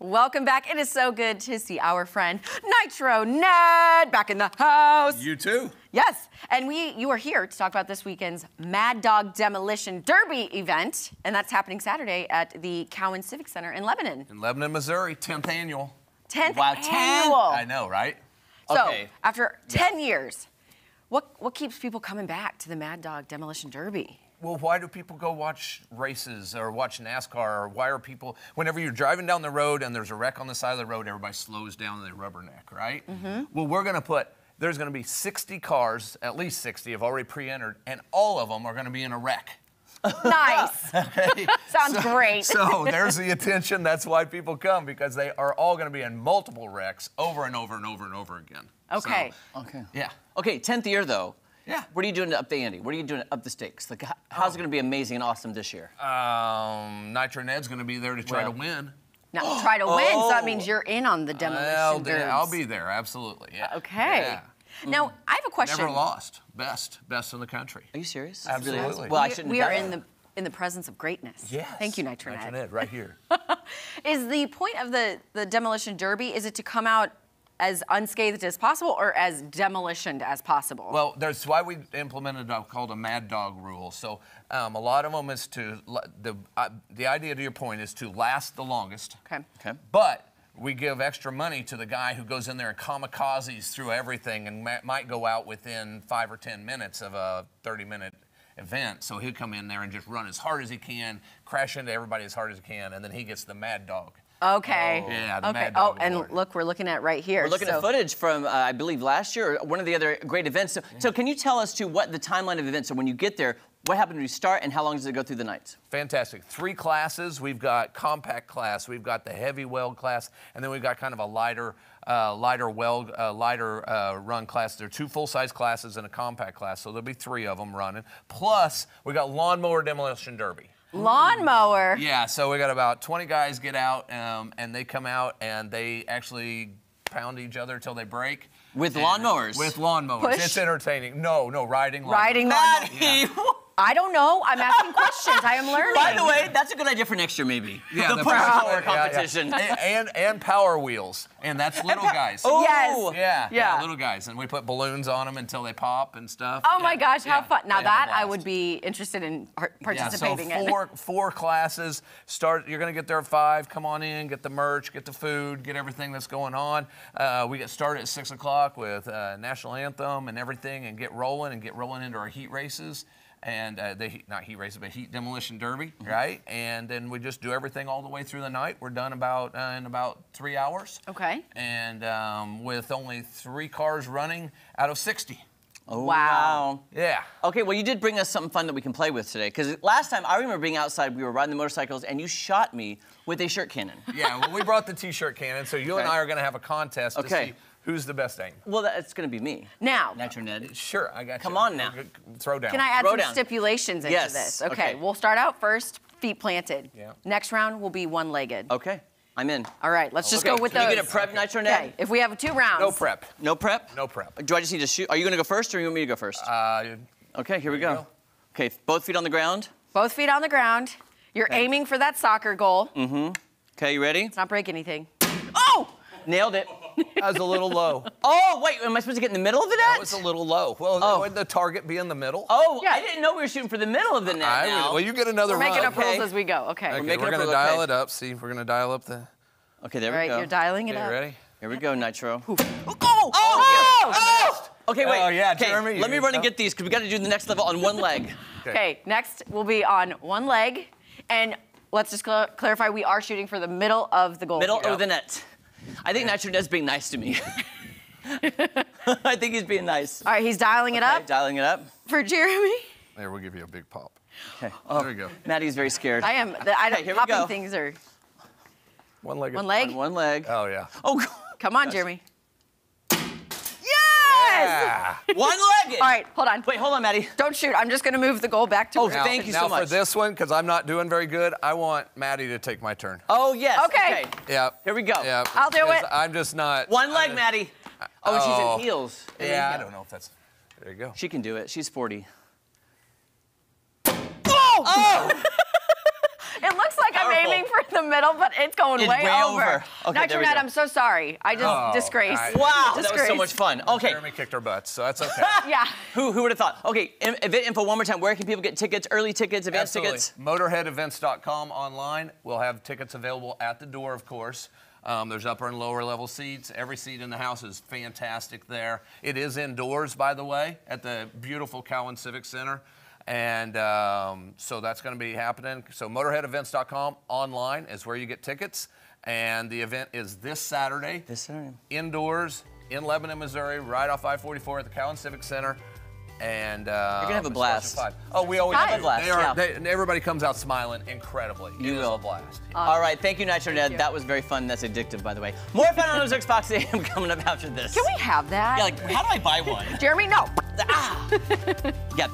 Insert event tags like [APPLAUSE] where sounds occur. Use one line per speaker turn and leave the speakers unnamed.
Welcome back. It is so good to see our friend Nitro Ned back in the house.
You too.
Yes, and we you are here to talk about this weekend's Mad Dog Demolition Derby event, and that's happening Saturday at the Cowan Civic Center in Lebanon.
In Lebanon, Missouri, 10th annual.
10th
Wow, 10?
annual.
I know, right?
So,
Okay.
after 10 years, what what keeps people coming back to the Mad Dog Demolition Derby?
Well, why do people go watch races or watch NASCAR? Or why are people, whenever you're driving down the road and there's a wreck on the side of the road, everybody slows down and they rubberneck, right?
Mm-hmm.
Well, we're going to put, there's going to be 60 cars, at least 60 have already pre entered, and all of them are going to be in a wreck.
Nice. [LAUGHS] Sounds great.
So there's the attention. That's why people come because they are all going to be in multiple wrecks over and over and over and over again. So,
okay.
Okay.
yeah.
Okay, 10th year though.
Yeah.
What are you doing to up the ante? What are you doing to up the stakes? Like, how's
Oh.
it going to be amazing and awesome this year?
Um, Nitro Ned's going to be there to try
Well.
to win.
Now try to win, so that
Oh.
means you're in on the demolition.
I'll, do- I'll be there, absolutely. Yeah.
Okay.
Yeah.
Now I have a question.
Never lost. Best. Best in the country.
Are you serious? That's really
Absolutely.
Well, I shouldn't
we
have
are in
that.
the in the presence of greatness.
Yes.
Thank you, Nitro Ned.
Ned, right here. [LAUGHS]
Is the point of the the demolition derby is it to come out as unscathed as possible or as demolitioned as possible?
Well, that's why we implemented a called a mad dog rule. So um, a lot of them is to the uh, the idea to your point is to last the longest.
Okay.
Okay.
But we give extra money to the guy who goes in there and kamikazes through everything and ma- might go out within five or ten minutes of a 30 minute event. So he'll come in there and just run as hard as he can, crash into everybody as hard as he can, and then he gets the mad dog.
Okay.
Yeah, the
okay.
Mad
oh,
Dog
and
Award.
look, we're looking at right here.
We're looking
so,
at footage from, uh, I believe, last year, or one of the other great events. So, so can you tell us to what the timeline of events? So when you get there, what happened when you start, and how long does it go through the nights?
Fantastic. Three classes. We've got compact class, we've got the heavy weld class, and then we've got kind of a lighter, uh, lighter weld, uh, lighter uh, run class. There are two full-size classes and a compact class, so there'll be three of them running. Plus, we got lawnmower demolition derby.
Lawnmower.
Yeah, so we got about 20 guys get out, um, and they come out and they actually pound each other till they break.
With
And-
lawnmowers?
With lawnmowers.
Push?
It's entertaining. No, no, riding lawnmowers.
Riding lawnmower. [LAUGHS] [LAUGHS] I don't know. I'm asking questions. I am learning. [LAUGHS]
By the way, that's a good idea for next year, maybe. [LAUGHS]
Yeah,
the,
the
push
power-
power [LAUGHS]
yeah, yeah.
competition.
and, and and power wheels, and that's little guys.
Oh,
Yes.
Yeah,
Yeah.
little guys, and we put balloons on them until they pop and stuff.
Oh my gosh, how
yeah,
fun! Now
they
that I would be interested in participating
yeah, so
in.
four four classes. Start. You're gonna get there at five. Come on in, get the merch, get the food, get everything that's going on. Uh, we get started at six o'clock with uh, national anthem and everything, and get rolling and get rolling into our heat races. And uh, the heat, not heat races, but heat demolition derby,
Mm-hmm.
right? And then we just do everything all the way through the night. We're done about uh, in about three hours.
Okay.
And um, with only three cars running out of 60.
Oh,
Wow.
Yeah.
Okay, well, you did bring us something fun that we can play with today. Because last time I remember being outside, we were riding the motorcycles, and you shot me with a shirt cannon.
Yeah, well, we brought the t-shirt cannon, so you and I are going to have a contest to
Okay.
see who's the best aim.
Well, that's going to be me.
Now,
Nitro Ned.
Sure, I got
Come
you.
Come on now.
Throw down.
can I add
Throw
some
down.
stipulations into
Yes,
this? Okay,
okay.
we'll start out first, feet planted.
Yeah.
Next round will be one-legged.
Okay, I'm in.
All right, let's just
Okay,
go with
can
those.
you get a prep Nitro Ned?
Okay, if we have two rounds.
No prep.
No prep?
No prep.
Do I just need to shoot? Are you going to go first, or you want me to go first?
Uh,
okay, here we go.
go.
Okay, both feet on the ground.
Both feet on the ground. You're aiming for that soccer goal.
Mm. Hmm. Okay, you ready?
Let's not break anything. Oh!
Nailed it. [LAUGHS]
that was a little low.
Oh, wait, am I supposed to get in the middle of the net?
That was a little low. Well,
Oh.
would the target be in the middle?
Oh,
Yeah.
I didn't know we were shooting for the middle of the net
I
now.
well, you get another one.
We're making
run.
up rules as we go. Okay.
Okay,
making
we're gonna dial
okay.
it up. See, if we're gonna dial up the.
Okay, there
All right,
we go.
you're dialing it
Okay,
up.
ready?
Here we go, Nitro.
Oh! Oh! Oh, oh, oh, oh!
Okay, wait.
Oh, yeah,
okay,
Jeremy,
Let me run and
oh.
get these because we got to do the next level on one [LAUGHS] leg.
Okay, next will be on one leg. And let's just cl- clarify we are shooting for the middle of the goal.
Middle
here.
of the net. I think Nitro Ned's being nice to me. [LAUGHS] I think he's being nice.
All right, he's dialing it
Okay,
up
dialing it up.
for Jeremy.
There, we'll give you a big pop.
Okay.
there we go.
Oh, Maddie's very scared.
I am. The, I
Okay,
don't,
here we
popping
go.
things are.
One leg.
One leg?
On one leg.
Oh yeah.
Oh,
Come on, Jeremy. Yes!
One leg.
All right, hold on.
Wait, hold on, Maddie.
Don't shoot. I'm just going to move the goal back to
Oh,
where-
Now,
Thank you
now
so
for this one, because I'm not doing very good, I want Maddie to take my turn.
Oh, yes.
Okay.
Yeah.
Here we go.
Yeah.
I'll do
because
it.
I'm just not.
One leg,
I'm-
Maddie. Oh, she's
Oh.
in heels. There
Yeah, I don't know if that's. There you go.
She can do it. She's 40.
Oh! It looks like I'm aiming for the middle, but it's going
It's
way,
way over. Okay,
Dr.
there go.
I'm so sorry. I just
Oh,
disgraced.
I-
Wow, that was so much fun. Okay,
Jeremy kicked our butts, so that's okay. [LAUGHS]
Yeah.
who who would have thought? Okay, em- event info one more time. Where can people get tickets? Early tickets, advanced
Absolutely.
tickets.
Motorheadevents.com online. We'll have tickets available at the door, of course. Um, there's upper and lower level seats. Every seat in the house is fantastic there. It is indoors, by the way, at the beautiful Cowan Civic Center. And um, so that's going to be happening. So motorheadevents.com online is where you get tickets. And the event is this Saturday.
This Saturday.
Indoors in Lebanon, Missouri, right off I-44 at the Cowan Civic Center. And uh, you're
gonna have a blast.
Oh, we always
have
a
Blast,
They are,
yeah.
they, and everybody comes out smiling incredibly.
You
it is
will.
a blast.
All right, thank you, Nitro Ned. That was very fun. That's addictive, by the way. More fun on Ozarks Fox AM [LAUGHS] coming up after this.
Can we have that?
Yeah, like, how do I buy one?
Jeremy, no.
ah. [LAUGHS] Yeah.